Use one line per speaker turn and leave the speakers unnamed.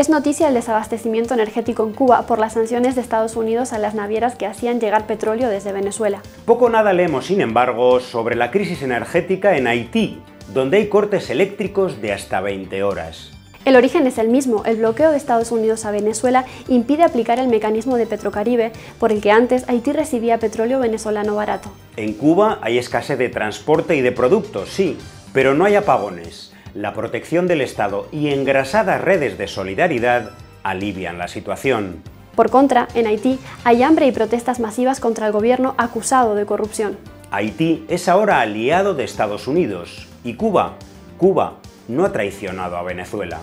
Es noticia el desabastecimiento energético en Cuba por las sanciones de Estados Unidos a las navieras que hacían llegar petróleo desde Venezuela.
Poco nada leemos, sin embargo, sobre la crisis energética en Haití, donde hay cortes eléctricos de hasta 20 horas.
El origen es el mismo, el bloqueo de Estados Unidos a Venezuela impide aplicar el mecanismo de Petrocaribe, por el que antes Haití recibía petróleo venezolano barato.
En Cuba hay escasez de transporte y de productos, sí, pero no hay apagones la protección del Estado y engrasadas redes de solidaridad alivian la situación.
Por contra, en Haití hay hambre y protestas masivas contra el gobierno acusado de corrupción.
Haití es ahora aliado de Estados Unidos y Cuba, Cuba no ha traicionado a Venezuela.